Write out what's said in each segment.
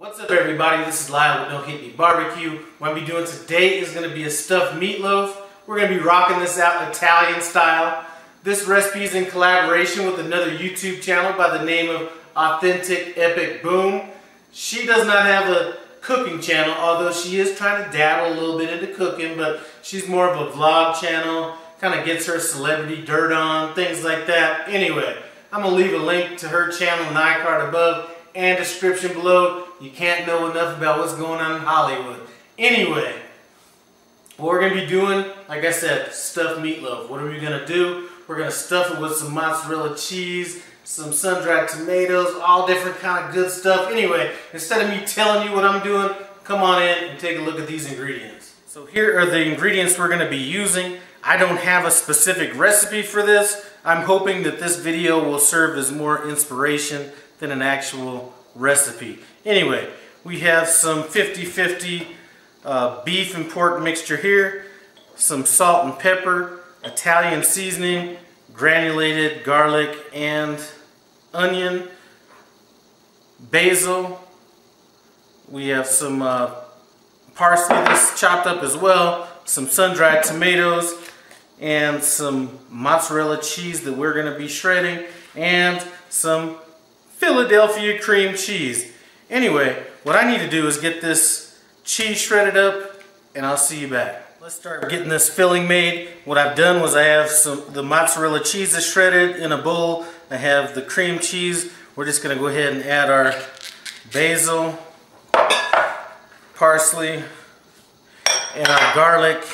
What's up everybody, this is Lyle with No Hippie Barbecue. What I'm be doing today is going to be a stuffed meatloaf. We're going to be rocking this out Italian style. This recipe is in collaboration with another YouTube channel by the name of Authentic Epic Boom. She does not have a cooking channel, although she is trying to dabble a little bit into cooking, but she's more of a vlog channel, kind of gets her celebrity dirt on, things like that. Anyway, I'm going to leave a link to her channel in the iCard above and description below. You can't know enough about what's going on in Hollywood. Anyway, what we're going to be doing, like I said, stuffed meatloaf. What are we going to do? We're going to stuff it with some mozzarella cheese, some sun-dried tomatoes, all different kind of good stuff. Anyway, instead of me telling you what I'm doing, come on in and take a look at these ingredients. So here are the ingredients we're going to be using. I don't have a specific recipe for this. I'm hoping that this video will serve as more inspiration than an actual recipe. Anyway, we have some 50-50 uh, beef and pork mixture here, some salt and pepper, Italian seasoning, granulated garlic and onion, basil, we have some uh, parsley that's chopped up as well, some sun-dried tomatoes, and some mozzarella cheese that we're going to be shredding, and some Philadelphia cream cheese. Anyway, what I need to do is get this cheese shredded up and I'll see you back. Let's start getting this filling made. What I've done was I have some the mozzarella cheese is shredded in a bowl. I have the cream cheese. We're just going to go ahead and add our basil, parsley, and our garlic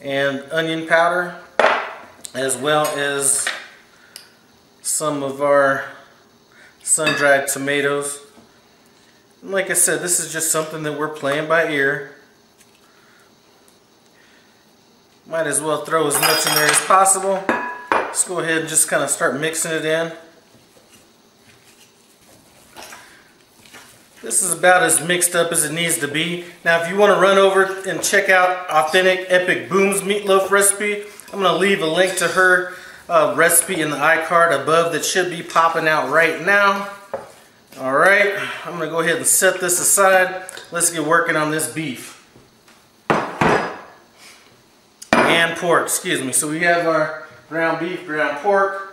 and onion powder as well as some of our sun-dried tomatoes. And like I said, this is just something that we're playing by ear. Might as well throw as much in there as possible. Let's go ahead and just kind of start mixing it in. This is about as mixed up as it needs to be. Now if you want to run over and check out Authentic Epic Boom's meatloaf recipe, I'm going to leave a link to her uh, recipe in the iCard above that should be popping out right now. All right, I'm gonna go ahead and set this aside. Let's get working on this beef. And pork, excuse me. So we have our ground beef, ground pork.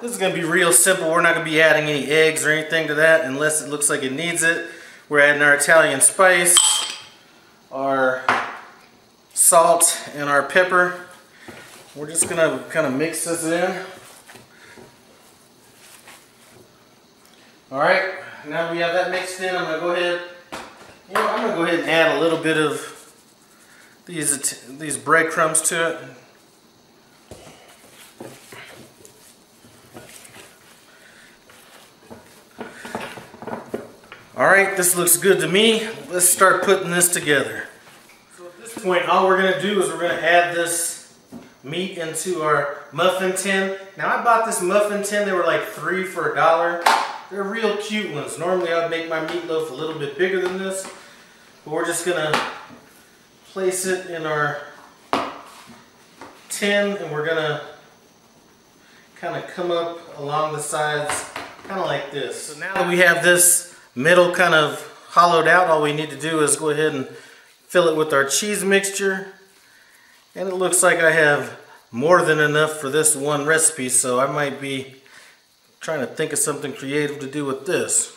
This is gonna be real simple. We're not gonna be adding any eggs or anything to that unless it looks like it needs it. We're adding our Italian spice, our salt, and our pepper. We're just gonna kind of mix this in. All right, now we have that mixed in, I'm gonna go ahead, you know, I'm gonna go ahead and add a little bit of these, these breadcrumbs to it. All right, this looks good to me. Let's start putting this together. So at this point, all we're gonna do is we're gonna add this meat into our muffin tin. Now I bought this muffin tin, they were like three for a dollar. They're real cute ones. Normally I'd make my meatloaf a little bit bigger than this, but we're just gonna place it in our tin and we're gonna kind of come up along the sides, kind of like this. So now that we have this middle kind of hollowed out, all we need to do is go ahead and fill it with our cheese mixture. And it looks like I have more than enough for this one recipe, so I might be trying to think of something creative to do with this.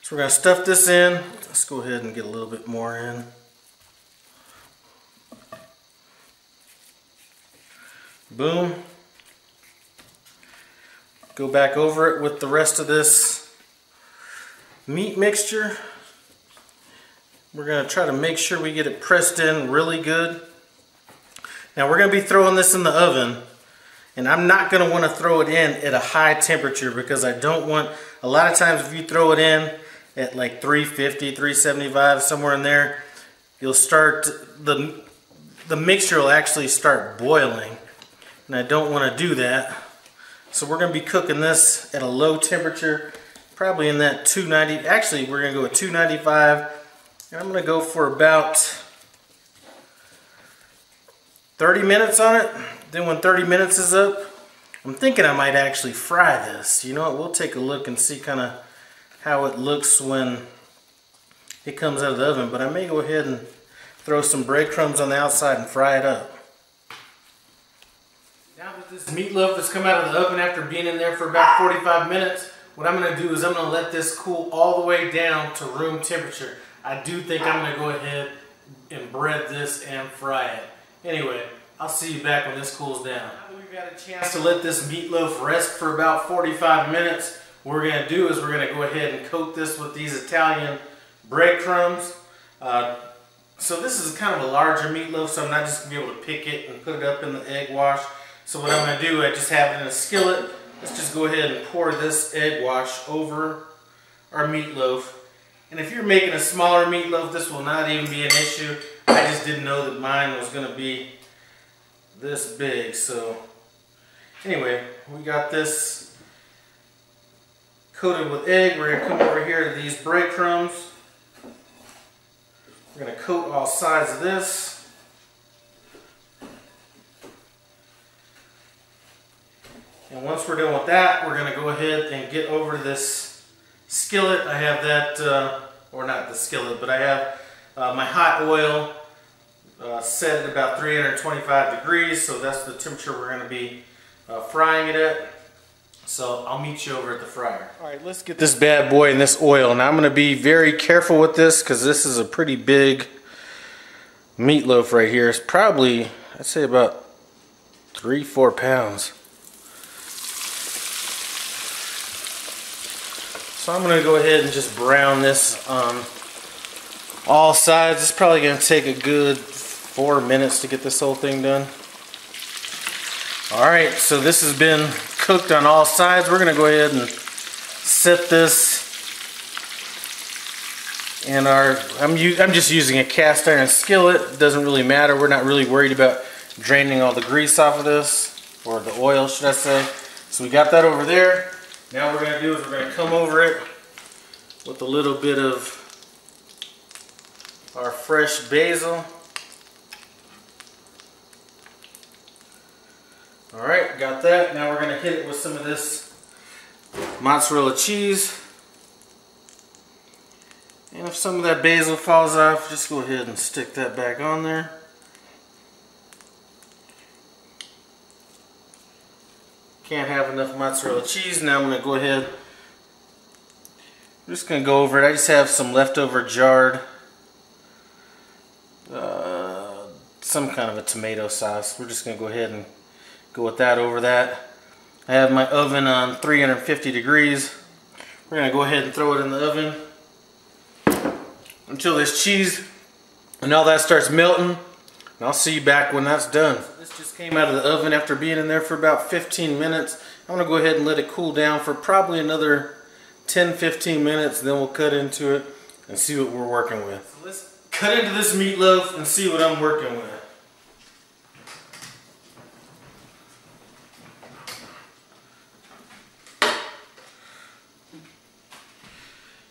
So we're going to stuff this in. Let's go ahead and get a little bit more in. Boom. Go back over it with the rest of this meat mixture. We're going to try to make sure we get it pressed in really good. Now we're going to be throwing this in the oven and I'm not going to want to throw it in at a high temperature because I don't want, a lot of times if you throw it in at like 350, 375, somewhere in there, you'll start, the, the mixture will actually start boiling and I don't want to do that. So we're going to be cooking this at a low temperature, probably in that 290, actually we're going to go with 295 and I'm going to go for about 30 minutes on it. Then when 30 minutes is up, I'm thinking I might actually fry this. You know what, we'll take a look and see kind of how it looks when it comes out of the oven. But I may go ahead and throw some breadcrumbs on the outside and fry it up. Now that this meatloaf has come out of the oven after being in there for about 45 minutes, what I'm going to do is I'm going to let this cool all the way down to room temperature. I do think I'm going to go ahead and bread this and fry it. Anyway, I'll see you back when this cools down. Now that we've got a chance to let this meatloaf rest for about 45 minutes, what we're going to do is we're going to go ahead and coat this with these Italian breadcrumbs. Uh, so this is kind of a larger meatloaf, so I'm not just going to be able to pick it and put it up in the egg wash. So what I'm going to do, I just have it in a skillet. Let's just go ahead and pour this egg wash over our meatloaf. And if you're making a smaller meatloaf, this will not even be an issue. I just didn't know that mine was going to be this big. So anyway, we got this coated with egg. We're going to come over here to these breadcrumbs. We're going to coat all sides of this. And once we're done with that, we're going to go ahead and get over this skillet. I have that, uh, or not the skillet, but I have uh, my hot oil uh, set at about 325 degrees, so that's the temperature we're going to be uh, frying it at. So I'll meet you over at the fryer. All right, let's get this bad boy in this oil. Now I'm going to be very careful with this because this is a pretty big meatloaf right here. It's probably, I'd say about three, four pounds. So I'm going to go ahead and just brown this on all sides. It's probably going to take a good four minutes to get this whole thing done. Alright, so this has been cooked on all sides. We're going to go ahead and set this in our, I'm, I'm just using a cast iron skillet. It doesn't really matter. We're not really worried about draining all the grease off of this, or the oil should I say. So we got that over there. Now what we're going to do is we're going to come over it with a little bit of our fresh basil. Alright, got that. Now we're going to hit it with some of this mozzarella cheese. And if some of that basil falls off, just go ahead and stick that back on there. Can't have enough mozzarella cheese. Now I'm going to go ahead. I'm just going to go over it. I just have some leftover jarred, uh, some kind of a tomato sauce. We're just going to go ahead and go with that over that. I have my oven on 350 degrees. We're going to go ahead and throw it in the oven until this cheese and all that starts melting. And I'll see you back when that's done. This just came out of the oven after being in there for about 15 minutes. I'm going to go ahead and let it cool down for probably another 10-15 minutes. Then we'll cut into it and see what we're working with. So let's cut into this meatloaf and see what I'm working with.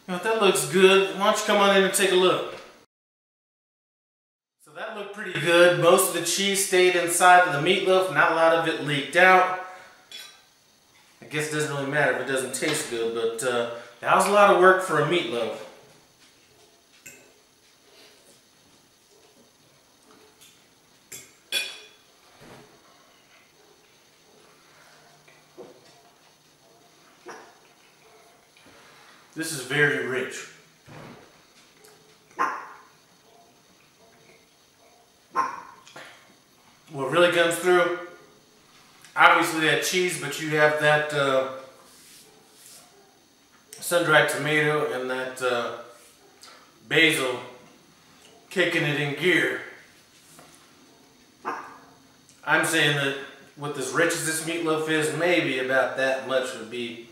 Now, if that looks good, why don't you come on in and take a look good. Most of the cheese stayed inside of the meatloaf. Not a lot of it leaked out. I guess it doesn't really matter if it doesn't taste good, but uh, that was a lot of work for a meatloaf. This is very rich. What really comes through, obviously that cheese, but you have that uh, sun-dried tomato and that uh, basil kicking it in gear. I'm saying that with as rich as this meatloaf is, maybe about that much would be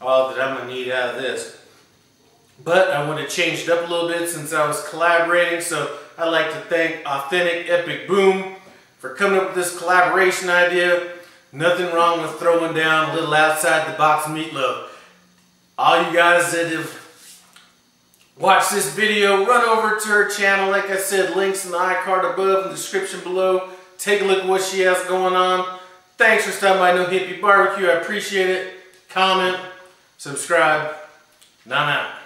all that I'm going to need out of this. But I want to change it up a little bit since I was collaborating, so I'd like to thank Authentic Epic Boom for coming up with this collaboration idea. Nothing wrong with throwing down a little outside the box meatloaf. All you guys that have watched this video, run over to her channel. Like I said, links in the iCard above and the description below. Take a look at what she has going on. Thanks for stopping by No Hippie Barbecue. I appreciate it. Comment, subscribe, and I'm out.